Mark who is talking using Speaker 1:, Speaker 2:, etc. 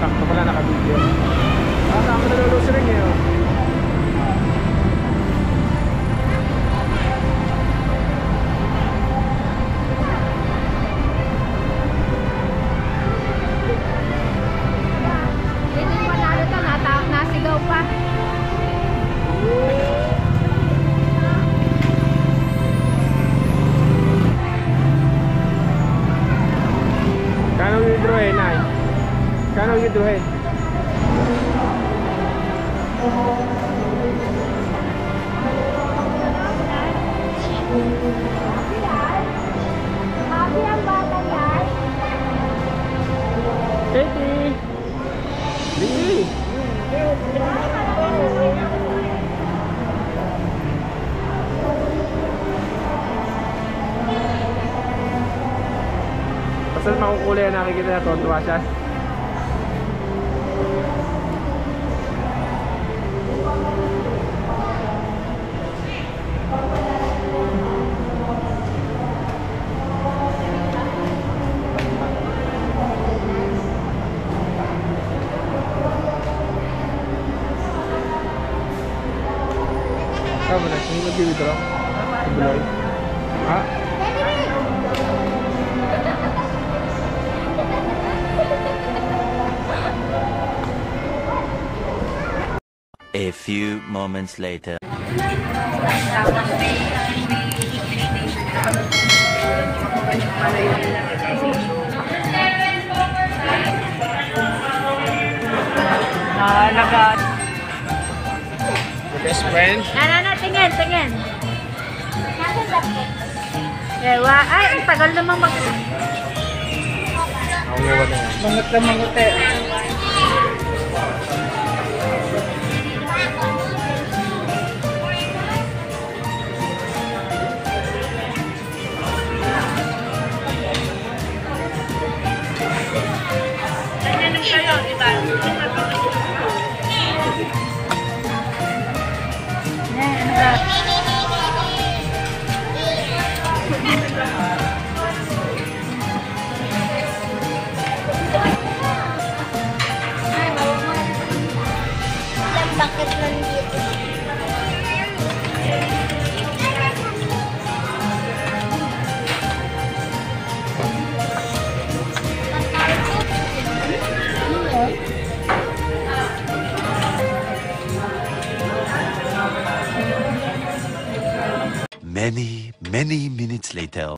Speaker 1: Sakto pala nakabigyan. Ah, Kasama na lulusin rin ngayon. Eh, oh.
Speaker 2: Happy ang bata yan.
Speaker 1: Katie! Lee! Basta makukulay na nakikita na tontuwa siya. Kamu nak sini lagi gitu loh. Belum. Ah.
Speaker 3: A few moments later.
Speaker 4: Nalaga.
Speaker 1: Your best friend?
Speaker 4: Ano na, tingin, tingin. Ewa, ay, ang tagal namang mag...
Speaker 1: Ako nga na yan.
Speaker 4: Mangot na mangot eh.
Speaker 3: Many, many minutes later.